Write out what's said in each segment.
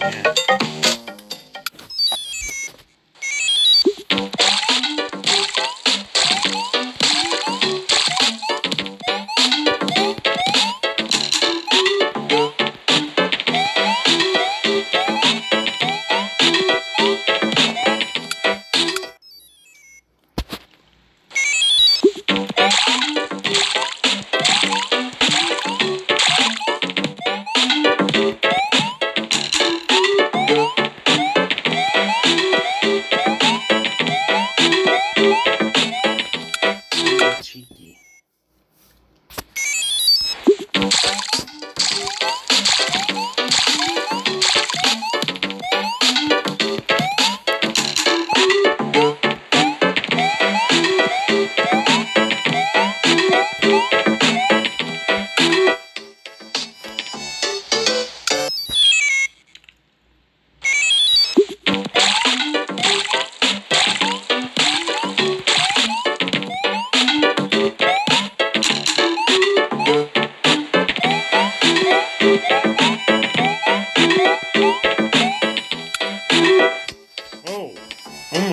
Yeah.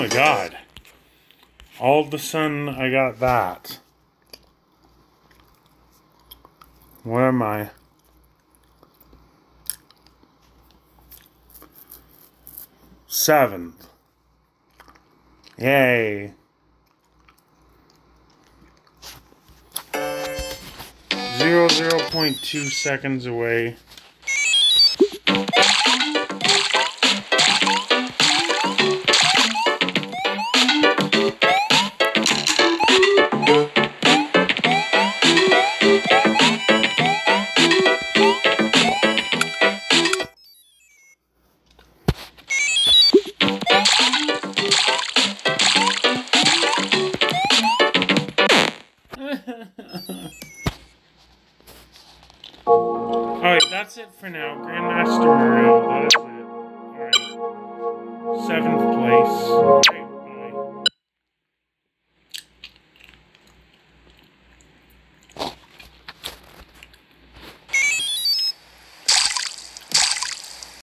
God. All of a sudden, I got that. Where am I? Seventh. Yay. Zero zero point two seconds away. Alright, that's it for now. Grandmaster Mario, that is it. Alright. Seventh place.